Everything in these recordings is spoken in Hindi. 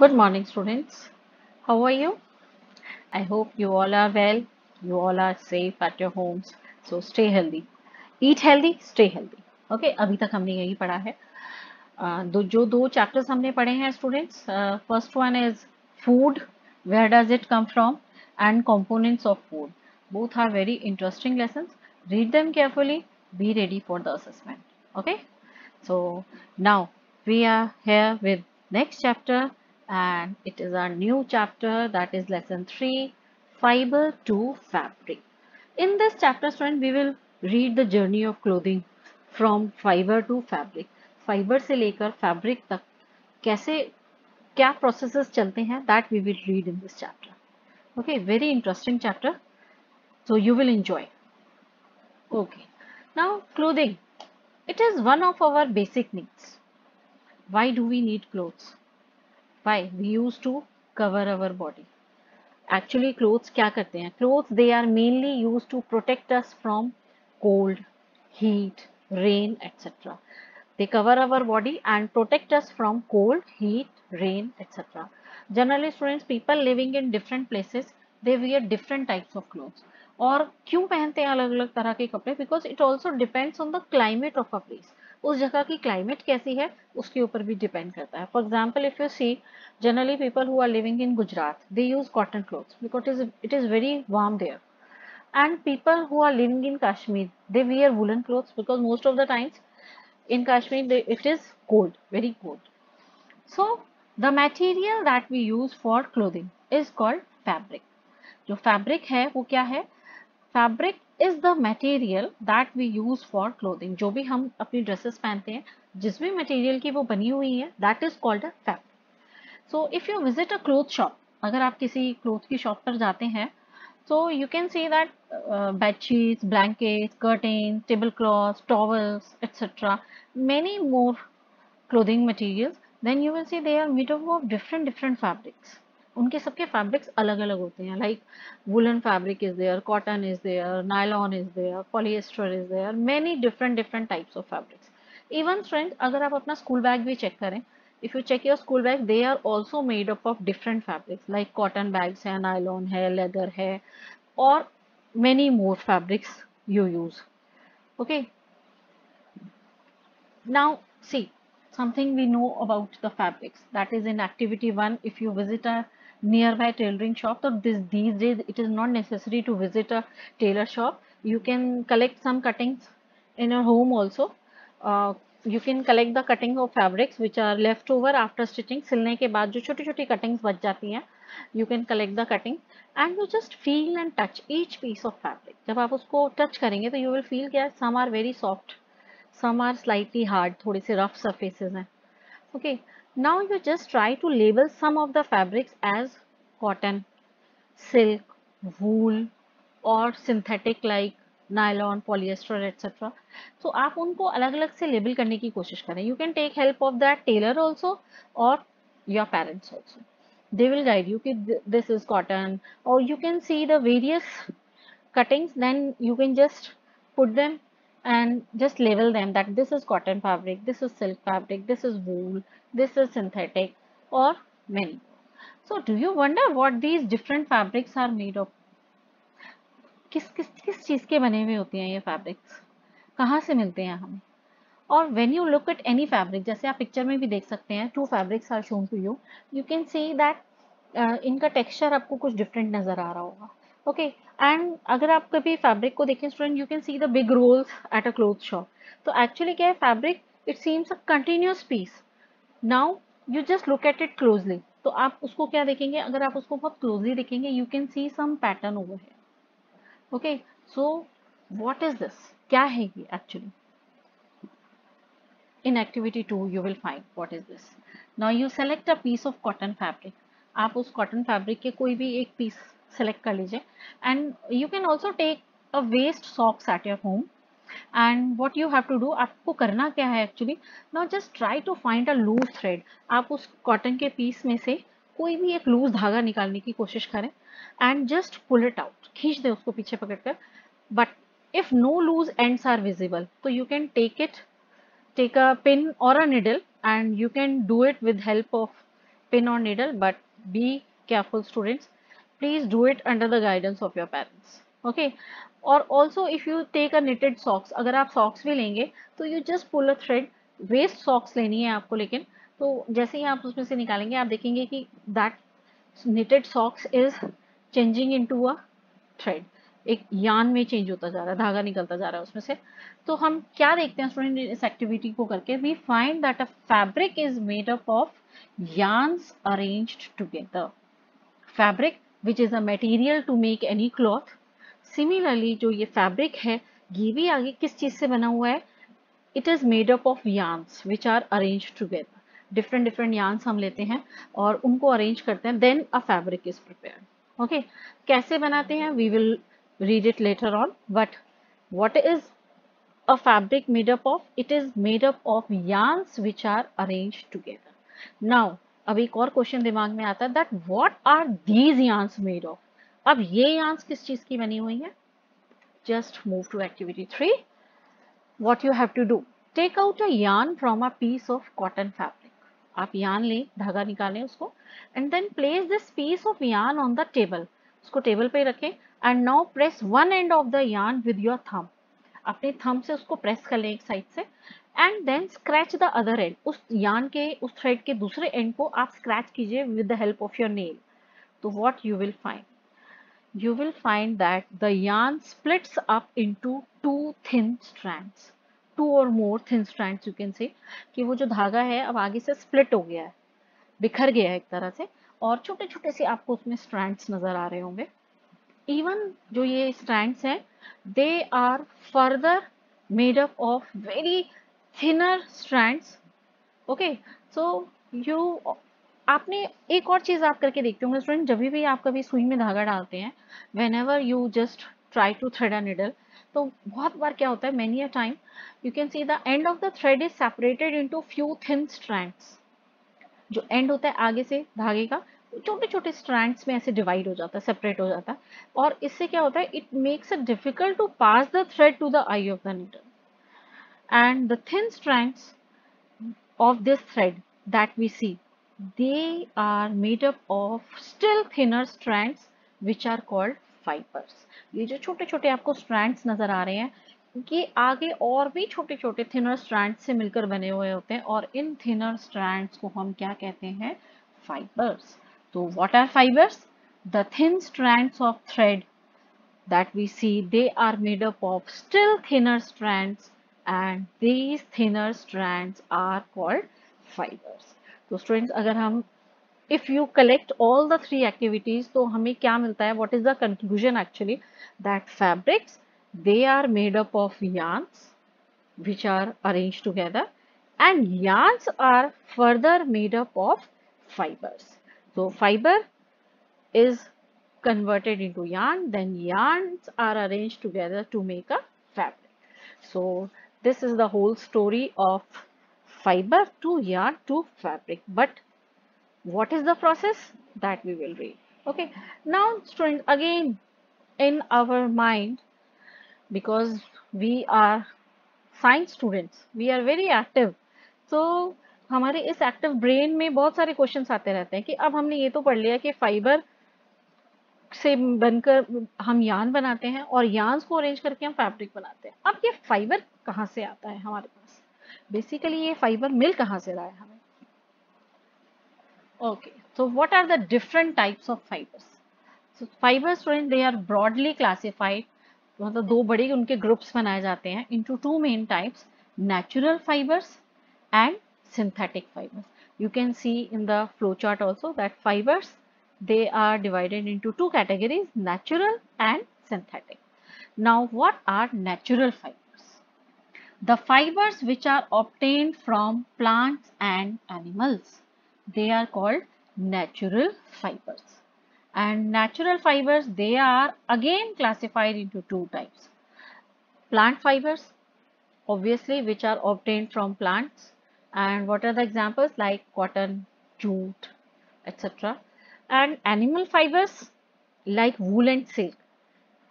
Good morning, students. How are you? I hope you all are well. You all are safe at your homes. So stay healthy. Eat healthy, stay healthy. Okay, अभी तक हमने यही पढ़ा है uh, दो जो दो चैप्टर्स हमने पढ़े हैं students first one is food where does it come from and components of food. Both are very interesting lessons. Read them carefully. Be ready for the assessment. Okay. So now we are here with next chapter and it is our new chapter that is lesson 3 fiber to fabric in this chapter student we will read the journey of clothing from fiber to fabric fiber से लेकर fabric तक कैसे क्या processes चलते हैं that we will read in this chapter okay very interesting chapter so you will enjoy okay now clothing it is one of our basic needs why do we need clothes why we used to cover our body actually clothes क्या करते हैं clothes they are mainly used to protect us from cold heat rain etc they cover our body and protect us from cold heat rain etc generally students people living in different places they wear different types of clothes और क्यों पहनते हैं अलग अलग तरह के कपड़े because it also depends on the climate of a place उस जगह की क्लाइमेट कैसी है, उसके ऊपर भी डिपेंड करता है। For example if you see generally people who are living in Gujarat they use cotton cloth because it is very warm there and people who are living in Kashmir they wear woollen cloth because most of the times in Kashmir it is cold very cold so the material that we use for clothing is called fabric जो फैब्रिक है, वो क्या है? Fabric is the material that we use for clothing जो भी हम अपनी ड्रेसेस पहनते हैं, जिस भी मटेरियल की वो बनी हुई है that is called a fab so if you visit a cloth shop अगर आप किसी क्लोथ की शॉप पर जाते हैं so you can see that bedsheets blanket curtain table cloth towels etcetera many more clothing material then you will see they are made of different different fabrics उनके सबके फैब्रिक्स अलग अलग होते हैं। Like woollen fabric is there cotton is there nylon is there polyester is there many different different types of fabrics even friend अगर आप अपना स्कूल बैग भी चेक करें if you check your school bag they are also made up of different fabrics like cotton bags है नायलॉन है लेदर है, और many more fabrics you use okay now see something we know about the fabrics that is in activity one if you visit a nearby tailoring shop so this these days it is not necessary to visit a tailor shop you can collect some cuttings in your home also uh, you can collect the cutting of fabrics which are left over after stitching सिलने के बाद जो छोटी छोटी cuttings बच जाती हैं you can collect the cutting and you just feel and touch each piece of fabric जब आप उसको touch करेंगे तो you will feel कि some are very soft some are slightly hard थोड़ी सी rough surfaces हैं okay now you just try to label some of the fabrics as cotton silk wool or synthetic like nylon polyester etcetera तो आप उनको अलग अलग से लेबल करने की कोशिश करें you can take help of that tailor also और your parents also they will guide you कि this is cotton or you can see the various cuttings then you can just put them and just label them that this is cotton fabric this is silk fabric this is wool this is synthetic or many so do you wonder what these different fabrics are made of किस किस किस चीज़ के बने हुए होते हैं ये फैब्रिक्स कहाँ से मिलते हैं हमें और when you look at any fabric जैसे आप पिक्चर में भी देख सकते हैं two fabrics are shown to you you can see that इनका टेक्सचर आपको कुछ डिफरेंट नज़र आ रहा होगा ओके एंड अगर आप कभी फैब्रिक को देखें student you can see the big rolls at a cloth shop तो एक्चुअली क्या है fabric it seems a continuous piece now you just look at it closely तो आप उसको क्या देखेंगे? अगर आप उसको बहुत क्लोजली देखेंगे you can see some pattern over है okay, so what is this? क्या है ये actually? In activity 2 you will find what is this. Now, you select a piece of cotton fabric. आप उस cotton fabric के कोई भी एक piece सेलेक्ट कर लीजिए। And you can also take a waste socks at your home and what you have to do आपको करना क्या है actually not just try to find a loose thread आप उस कॉटन के पीस में से कोई भी एक लूज धागा निकालने की कोशिश करें। And just pull it out खींच दें उसको पीछे पकड़ कर but if no loose ends are visible तो you can take it take a pin or a needle and you can do it with help of pin or needle but be careful students please do it under the guidance of your parents okay or also if you take a knitted socks अगर आप socks भी लेंगे तो you just pull a thread waist socks लेनी है आपको लेकिन तो जैसे ही आप उसमें से निकालेंगे आप देखेंगे कि that knitted socks is changing into a thread एक यान में चेंज होता जा रहा है धागा निकलता जा रहा है उसमें से तो हम क्या देखते हैं स्टूडेंट इस एक्टिविटी को करके we find that a fabric is made up of yarns arranged together fabric which is a material to make any cloth similarly जो ये फैब्रिक है, ये भी आगे किस चीज़ से बना हुआ है? It is made up of yarns which are arrange together different different yarns हम लेते हैं और उनको अरेंज करते हैं. Then a fabric is prepare okay कैसे बनाते हैं? We will read it later on but what is a fabric made up of it is made up of yarns which are arrange together now अब एक और क्वेश्चन दिमाग में आता है that what are these yarns made of अब ये यांस किस चीज़ की बनी हुई है? Just move to activity three what you have to do take out a yarn from a peace of cotton fabric आप यान लें, धागा निकालें उसको and then place this peace of यान ऑन द टेबल उसको टेबल पे रखें and now press one and of the यान विद योर थम अपने थम से उसको प्रेस कर लें एक साइड से and then scratch the other end उस यान के, उस थ्रेड के दूसरे एंड को आप स्क्रैच कीजिए with the help of your nail तो what you will find you will find that the yarn splits up into two thin strands two or more thin strands you can say कि वो जो धागा है अब आगे से स्प्लिट हो गया है, बिखर गया है एक तरह से और छोटे छोटे से आपको उसमें स्ट्रैंड्स नज़र आ रहे होंगे। इवन जो ये स्ट्रैंड्स है they are further made up of very thinner strands. Okay, so you, आपने एक और चीज़ आप करके देखते होंगे स्टूडेंट जब भी आप कभी सुई में धागा डालते हैं whenever you just try to thread a needle तो बहुत बार क्या होता है many a time you can see the end of the thread is separated into few thin strands जो एंड होता है आगे से धागे का छोटे छोटे स्ट्रैंड्स में ऐसे डिवाइड हो जाता है सेपरेट हो जाता है। और इससे क्या होता है it makes it difficult to pass the thread to the eye of the needle and the thin strands of this thread that we see they are made up of still thinner strands which are called fibers ये जो छोटे छोटे आपको strands नज़र आ रहे हैं ये आगे और भी छोटे छोटे thinner strands से मिलकर बने हुए होते हैं और इन thinner strands को हम क्या कहते हैं fibers तो what are fibers the thin strands of thread that we see they are made up of still thinner strands and these thinner strands are called fibers. तो students अगर हम if you collect all the three activities तो हमें क्या मिलता है what is the conclusion actually that fabrics they are made up of yarns which are arranged together and yarns are further made up of fibers. So fiber is converted into yarn then yarns are arranged together to make a fabric. So this is the whole story of fiber to yarn to fabric. But what is the process? That we will read. Okay. Now students again in our mind because we are science students we are very active so हमारे इस एक्टिव ब्रेन में बहुत सारे क्वेश्चंस आते रहते हैं कि अब हमने ये तो पढ़ लिया कि फाइबर से बनकर हम यान बनाते हैं और यान को अरेंज करके हम फैब्रिक बनाते हैं। अब ये फाइबर कहाँ से आता है हमारे पास? बेसिकली ये फाइबर मिल कहाँ से रहा है हमें okay so what are the different types of fibres fibre student they are broadly classified मतलब दो बड़े उनके ग्रुप्स बनाए जाते हैं। Into two main types natural fibres and synthetic fibres you can see in the flow chart also that fibres they are divided into two categories natural and synthetic now what are natural fibers the fibers which are obtained from plants and animals, they are called natural fibers. And natural fibers, they are again classified into two types. Plant fibers, obviously, which are obtained from plants. And what are the examples like cotton, jute, etc and animal fibers like wool and silk.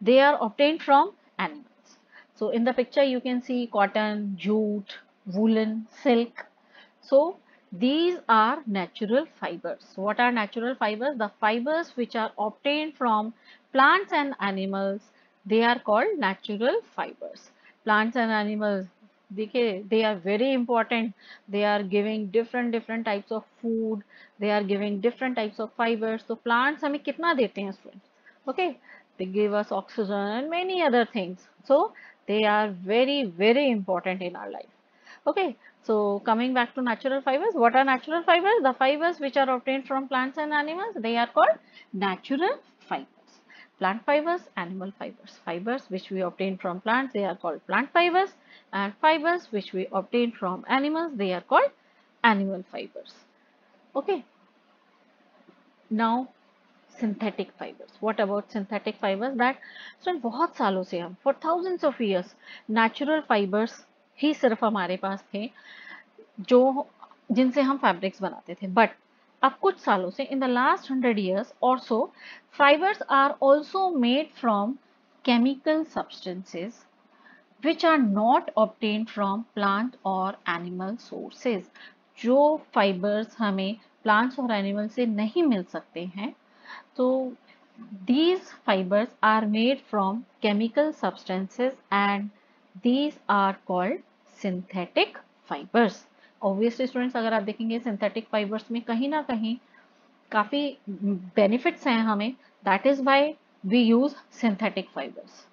They are obtained from animals. So in the picture you can see cotton, jute, woolen, silk. So these are natural fibers. What are natural fibers? The fibers which are obtained from plants and animals, they are called natural fibers. Plants and animals, they are very important. They are giving different different types of food. They are giving different types of fibers. So plants hame kitna dete hain students okay? They give us oxygen and many other things. So they are very very important in our life. Okay? So coming back to natural fibers what are natural fibers? The fibers which are obtained from plants and animals they are called natural fibers. Plant fibers animal fibers fibers which we obtain from plants they are called plant fibers and fibers which we obtain from animals they are called animal fibers okay now synthetic fibers what about synthetic fibers that so बहुत सालों से हम for thousands of years natural fibers ही सिर्फ़ हमारे पास थे जो जिनसे हम फैब्रिक्स बनाते थे बट अब कुछ सालों से in the last hundred years also fibres are also made from chemical substances which are not obtain from plant or animal sources जो फाइबर्स हमें प्लांट्स और एनिमल से नहीं मिल सकते हैं तो these fibres are made from chemical substances and these are called synthetic fibres obviously students अगर आप देखेंगे सिंथेटिक फाइबर्स में कहीं ना कहीं काफ़ी बेनिफिट्स हैं हमें। That is why we use synthetic fibres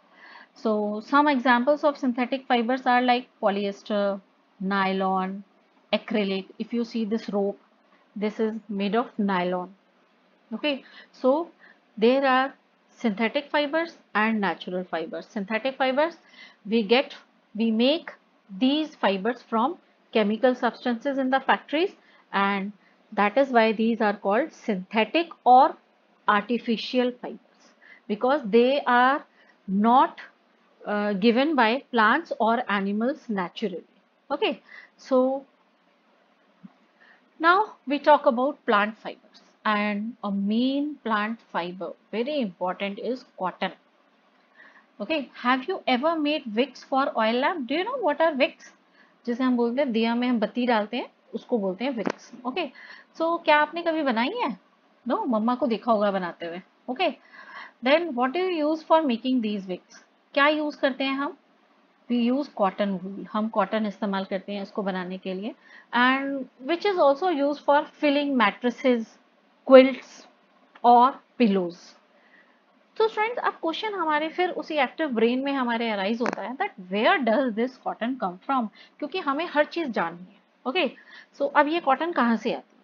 so some examples of synthetic fibres are like polyester nylon acrylic if you see this rope this is made of nylon okay so there are synthetic fibres and natural fibres synthetic fibres we get we make these fibres from chemical substances in the factories and that is why these are called synthetic or artificial fibers because they are not uh, given by plants or animals naturally. Okay, so now we talk about plant fibers and a main plant fiber very important is cotton. Okay, have you ever made wicks for oil lamp? Do you know what are wicks? जिसे हम बोलते हैं दिया में हम बत्ती डालते हैं, उसको बोलते हैं विक्स ओके सो क्या आपने कभी बनाई है? No no? मम्मा को देखा होगा बनाते हुए okay then what do you use for making these wicks क्या यूज़ करते हैं हम? वी यूज़ कॉटन वूल हम कॉटन इस्तेमाल करते हैं इसको बनाने के लिए। And which is also use for filling mattresses quilts और पिलोज तो फ्रेंड्स अब क्वेश्चन हमारे फिर उसी एक्टिव ब्रेन में हमारे अराइज होता है that where does this cotton come from क्योंकि हमें हर चीज़ जाननी है ओके okay? सो so, अब ये कॉटन कहाँ से आती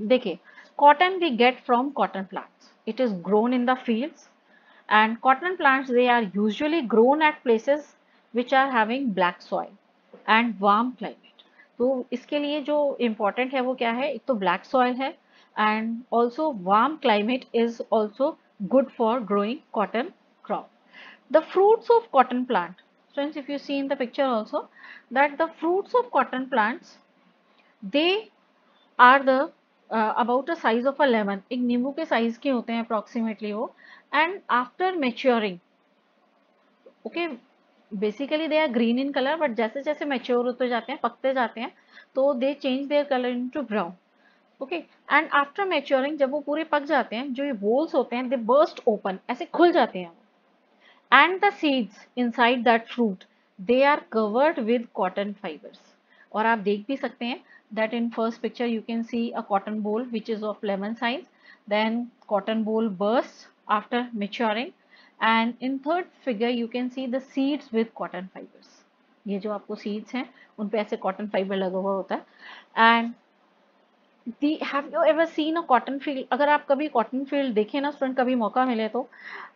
है? देखिए cotton we get from cotton plants it is grown in the fields and cotton plants they are usually grown at places which are having black soil and warm climate. तो इसके लिए जो important है वो क्या है? एक तो black soil है and also warm climate is also good for growing cotton crop the fruits of cotton plant friends if you see in the picture also that the fruits of cotton plants they are the uh, about a size of a lemon एक नींबू के size के होते हैं approximately वो and after maturing okay basically they are green in color but जैसे जैसे mature होते जाते हैं पकते जाते हैं तो they change their color into brown okay and after maturing जब वो पूरे पक जाते हैं, जो ये होल्स होते हैं दे बर्स्ट ओपन ऐसे खुल जाते हैं and the seeds inside that fruit they are covered with cotton fibres और आप देख भी सकते हैं that in first picture you can see a cotton boll which is of lemon size then cotton boll bursts after maturing and in third figure you can see the seeds with cotton fibres ये जो आपको सीड्स हैं, उन पे ऐसे कॉटन फाइबर लगा हुआ होता है। And have you ever seen a cotton field? अगर आप कभी कॉटन फ़ील्ड देखें ना स्टूडेंट कभी मौका मिले तो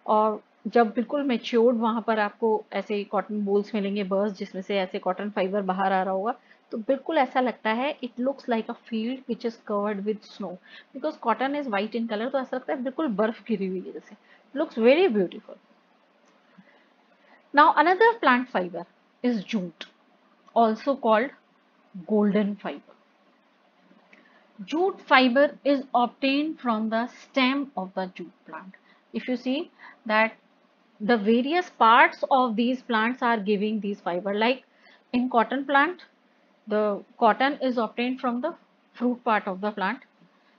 और जब बिल्कुल मेच्योर्ड वहाँ पर आपको ऐसे कॉटन बोल्स मिलेंगे बर्स जिसमें से ऐसे कॉटन फाइबर बाहर आ रहा होगा तो बिल्कुल ऐसा लगता है it looks like a field which is covered with snow because cotton is white in colour तो ऐसा लगता है बिल्कुल बर्फ़ गिरी हुई है जैसे। Looks very beautiful now another plant fibre is jute also called golden fibre jute fiber is obtained from the stem of the jute plant if you see that the various parts of these plants are giving these fiber like in cotton plant the cotton is obtained from the fruit part of the plant.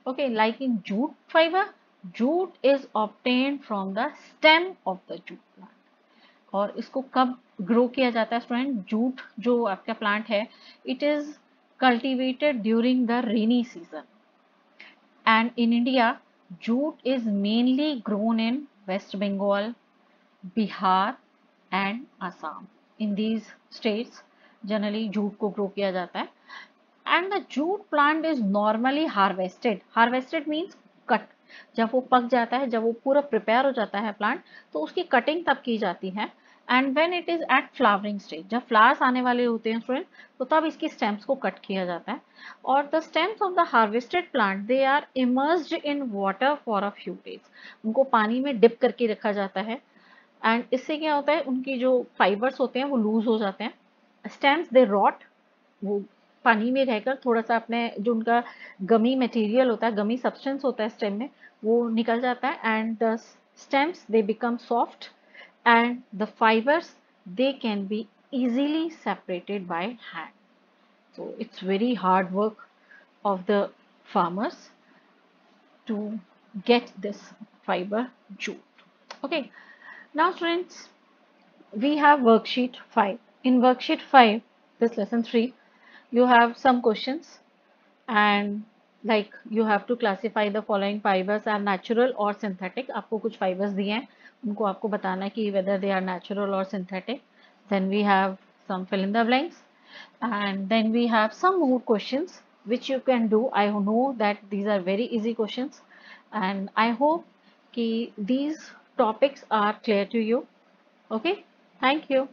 Okay, like in jute fiber, jute is obtained from the stem of the jute plant. और इसको कब ग्रो किया जाता है स्टूडेंट जूट जो आपका प्लांट है it is cultivated during the rainy season and in India jute is mainly grown in West Bengal, Bihar and Assam. In these states, generally jute को grow किया जाता है and the jute plant is normally harvested. Harvested means cut. जब वो पक जाता है जब वो पूरा प्रिपेयर हो जाता है प्लांट तो उसकी कटिंग तब की जाती है and when it is at flowering stage जब फ्लावर्स आने वाले होते हैं स्टूडेंट तो तब इसकी स्टेम्स को कट किया जाता है। और the stems of the harvested plant they are emerge in water for a few days उनको पानी में डिप करके रखा जाता है। एंड इससे क्या होता है, उनकी जो फाइबर्स होते हैं, वो लूज हो जाते हैं। स्टेम्स दे रॉट वो पानी में रहकर थोड़ा सा अपने जो उनका गमी मटेरियल होता है गमी सब्सटेंस होता है स्टेम में, वो निकल जाता है। And the stems they become soft and the fibers they can be easily separated by hand. So it's very hard work of the farmers to get this fiber jute. Okay, now students, we have worksheet 5. In worksheet 5, this lesson 3, you have some questions and like you have to classify the following fibers are natural or synthetic. आपको कुछ fibers दिए हैं उनको आपको बताना कि वेदर दे आर नेचुरल और synthetic then we have some fill in the blanks and then we have some more questions which you can do I know that these are very easy question and I hope कि these topics are clear to you okay thank you